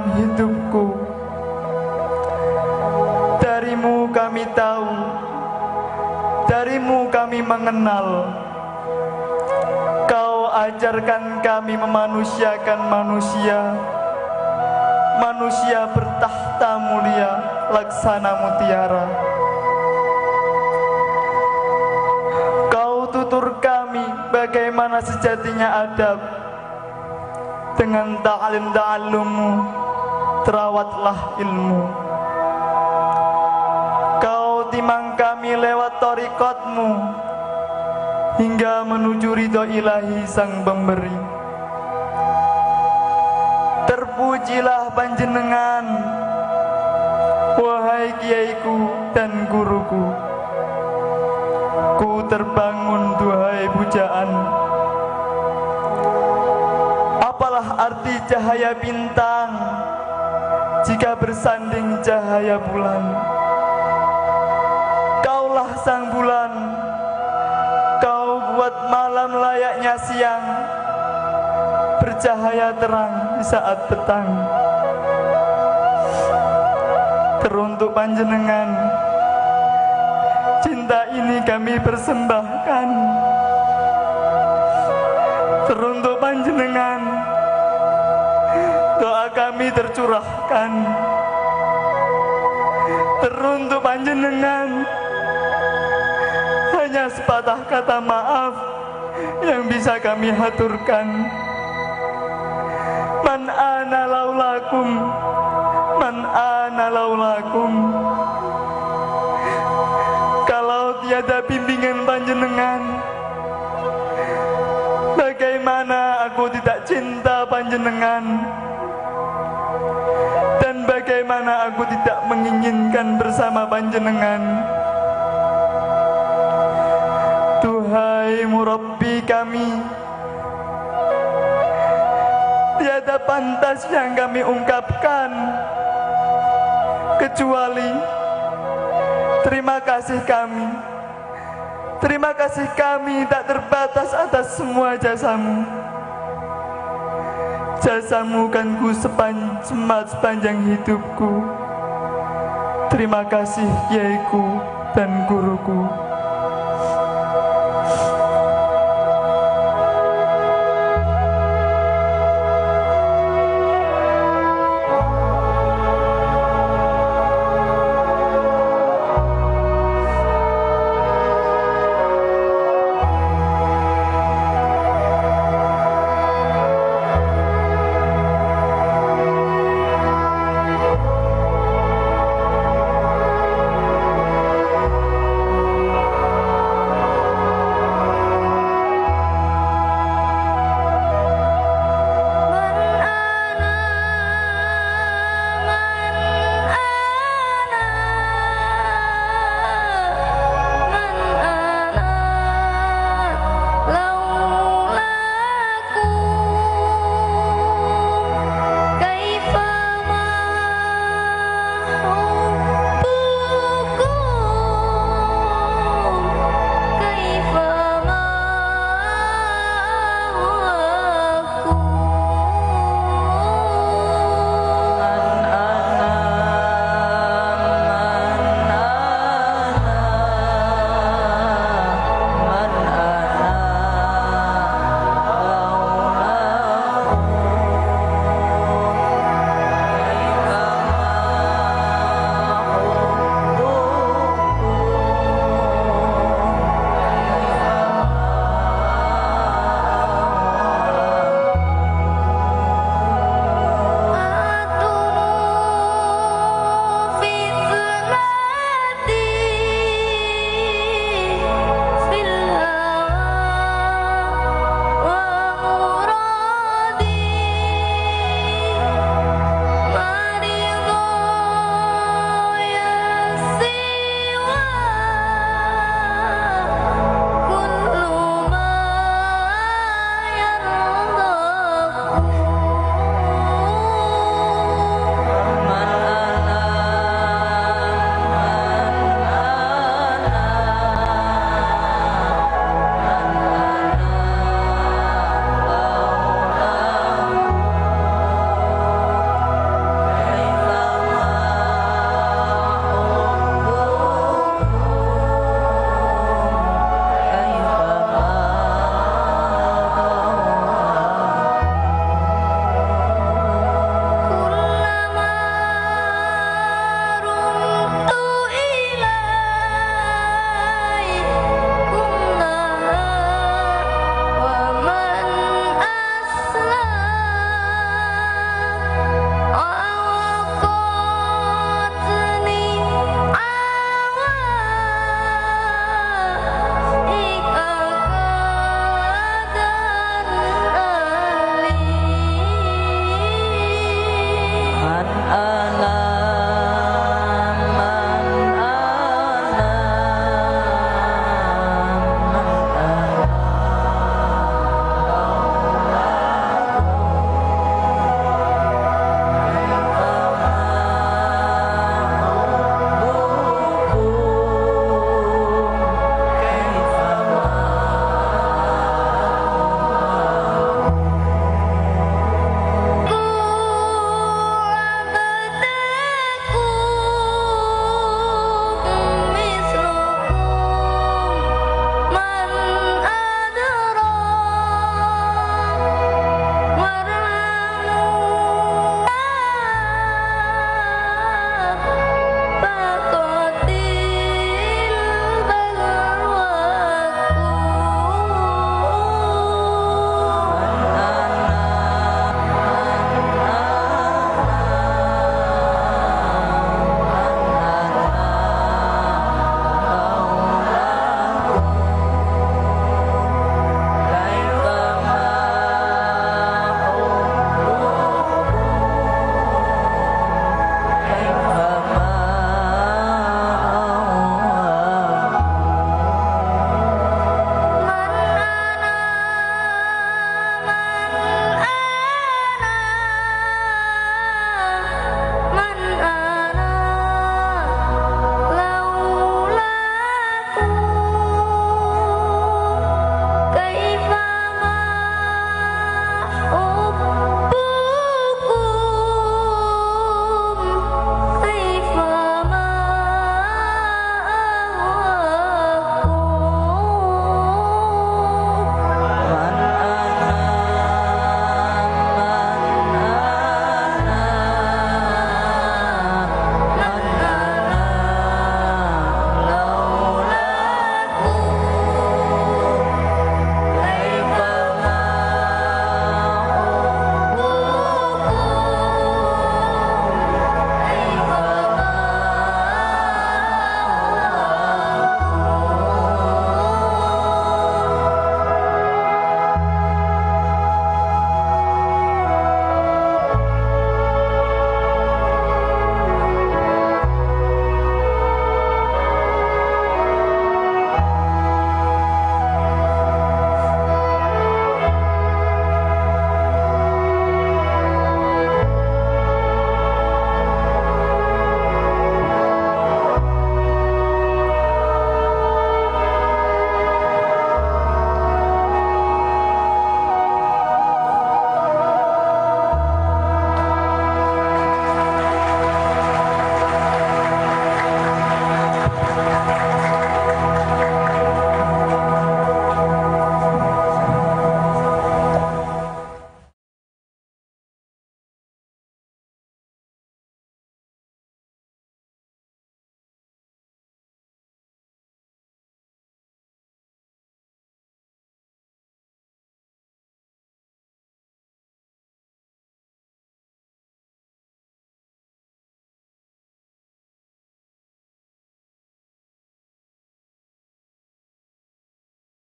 dalam hidupku. Darimu kami tahu. Darimu kami mengenal. Kau ajarkan kami memanusiakan manusia. Manusia bertahta mulia Laksana mutiara Kau tutur kami bagaimana sejatinya adab Dengan ta'alim ta'alummu Terawatlah ilmu. Kau timang kami lewat torikotmu Hingga menuju ridho ilahi sang pemberi. Terpujilah panjenengan Wahai kiaiku dan guruku. Ku terbangun duhai pujaan. Apalah arti cahaya bintang Jika bersanding cahaya bulan Kaulah sang bulan. Kau buat malam layaknya siang Bercahaya terang di saat petang. Teruntuk panjenengan Cinta ini kami persembahkan. Teruntuk panjenengan kami tercurahkan. Teruntuk panjenengan. Hanya sepatah kata maaf Yang bisa kami haturkan. Man ana laulakum. Man ana laulakum. Kalau tiada bimbingan panjenengan Bagaimana aku tidak cinta panjenengan Bagaimana aku tidak menginginkan bersama panjenengan? Tuhai murabbi kami. Tiada pantas yang kami ungkapkan. Kecuali Terima kasih kami. Terima kasih kami tak terbatas atas semua jasamu Jasamu kan ku sepan, semat sepanjang hidupku. Terima kasih kiaiku dan guruku